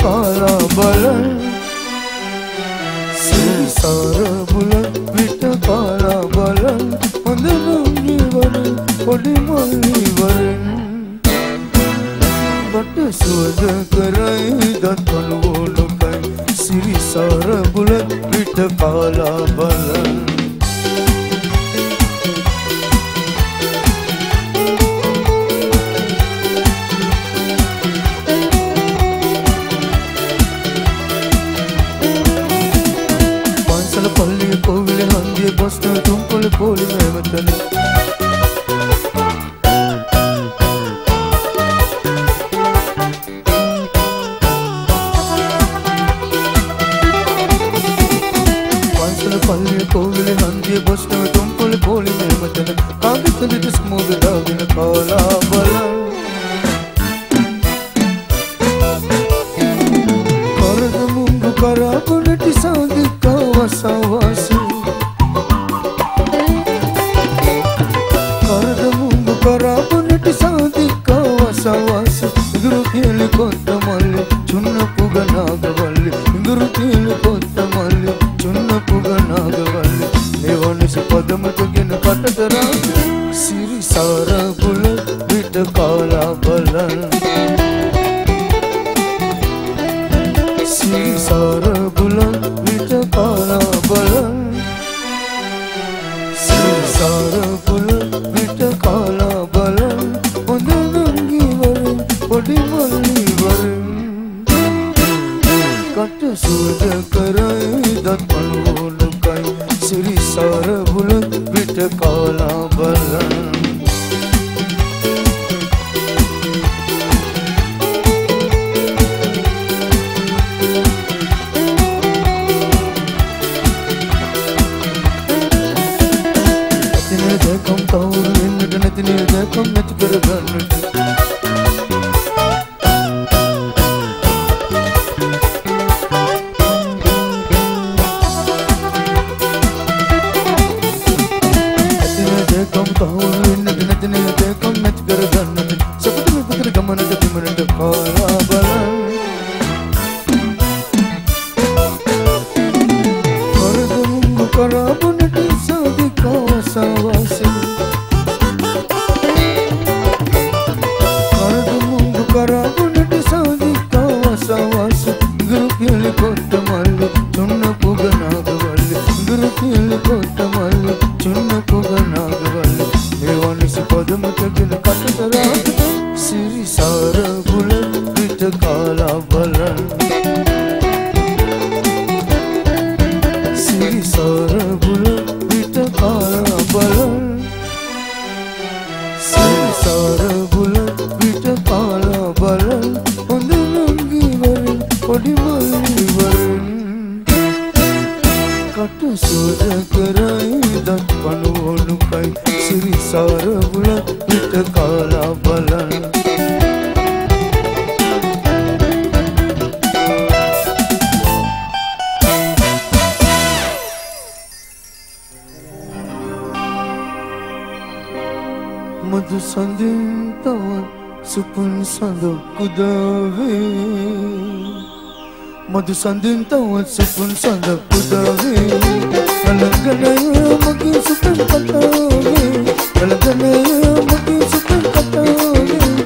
සිරිසාර බුලත් විට කාලා බලන් සිරිසාර බුලත් විට කාලා බලන් හොඳ නංගිවර පොඩි මල්ලිවරෙන්. බට සුවද කරයි දත් පනුවෝලොකයි සිරිසාර බුලත් විට කාලා බලන් Poli poli hangi basta tum poli poli memetani Pansal poli poli hangi basta tum poli poli memetani Kangi tadi dismu vidagina kala balan Karada mungu karakunati sanga වසවාසු කරද මුංගු කරාපනටි සාධිකා වසවාසු ඉදුරු කියලි කොත්ත මල්ලි චුන්න පුගනාගවල්ලි ඉදුරු කියලි කොත්ත මල්ලි චුන්න පුගනාගවල්ලි එවනිසි පදමටගෙන කටතරා සිරිසාර පුල විට කාලා බලන්න. පනුවනුකයි සිරිසාර බුල විට කාලා බලන් මధు සඳින් තවත් සුපුන් සඳ කුදාවේ. මధు සඳින් තවත් සුපුන් සඳ කුදාවේ. කලගනය Mugin Supreme Katoni, Belgium, Mugin Supreme Katoni,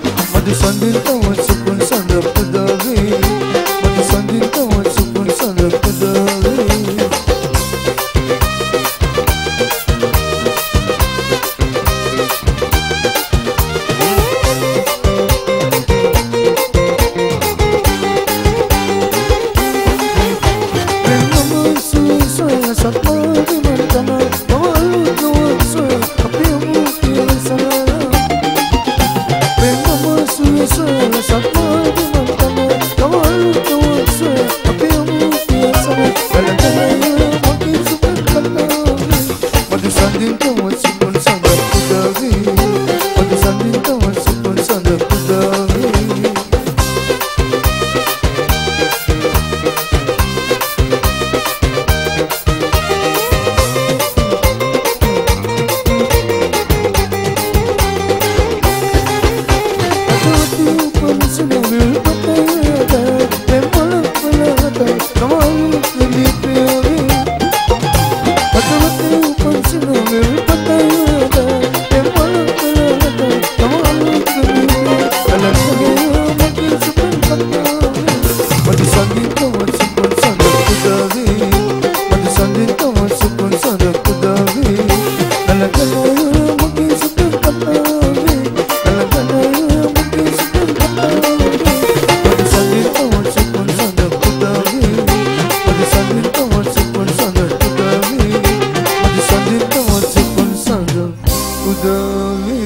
උදවේ.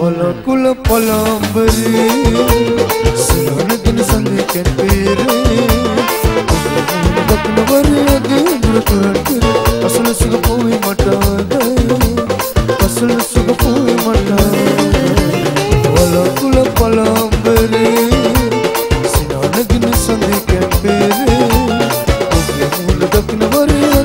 ஒலக்குல பொலம்பரி சிவனத்தின் சந்தை கேட்பேர் Gloria.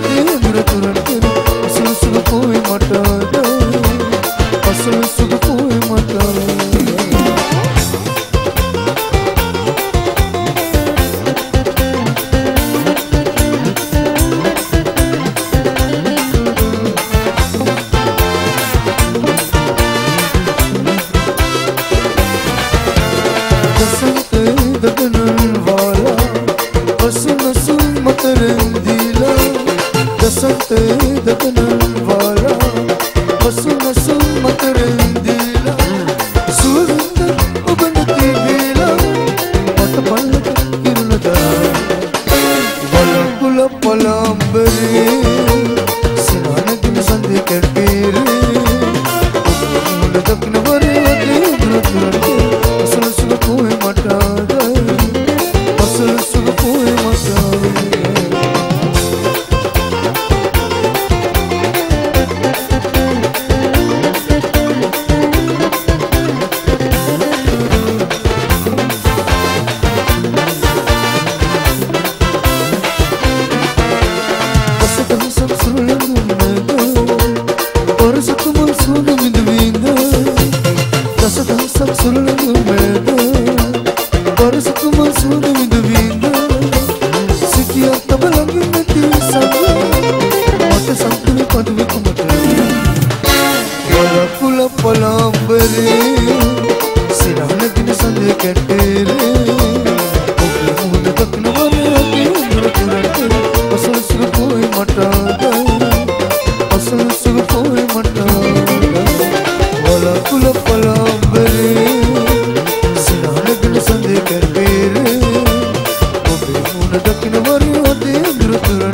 Cause huzuruna සඳේ කැටේරේ